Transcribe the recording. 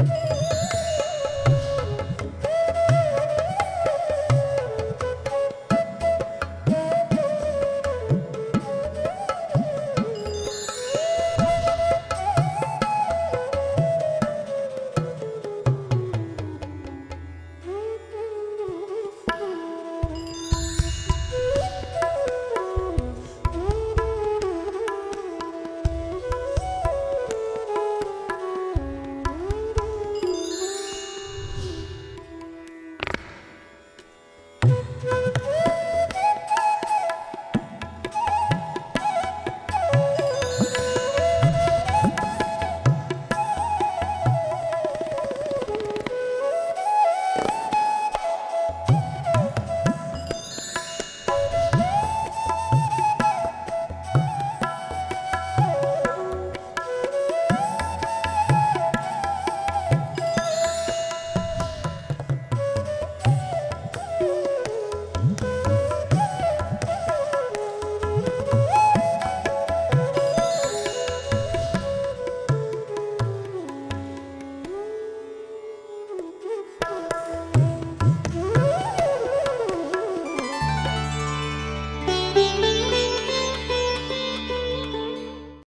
Woo!